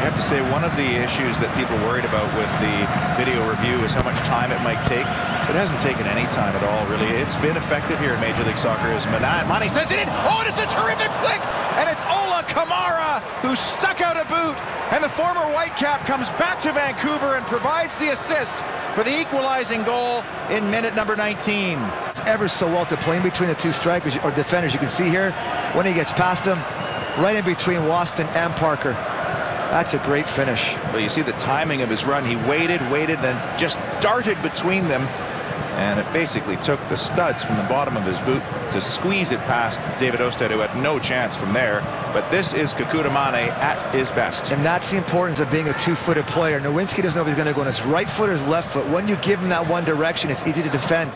I have to say, one of the issues that people worried about with the video review is how much time it might take. It hasn't taken any time at all, really. It's been effective here in Major League Soccer as Manneh sends it in. Oh, and it's a terrific flick! And it's Ola Kamara who stuck out a boot. And the former Whitecap comes back to Vancouver and provides the assist for the equalizing goal in minute number 19. It's ever so well to play in between the two strikers or defenders. You can see here when he gets past them, right in between Waston and Parker. That's a great finish. But you see the timing of his run. He waited, waited, then just darted between them. And it basically took the studs from the bottom of his boot to squeeze it past David Ousted, who had no chance from there. But this is Kekuta Manneh at his best. And that's the importance of being a two-footed player. Nerwinski doesn't know if he's going to go on his right foot or his left foot. When you give him that one direction, it's easy to defend.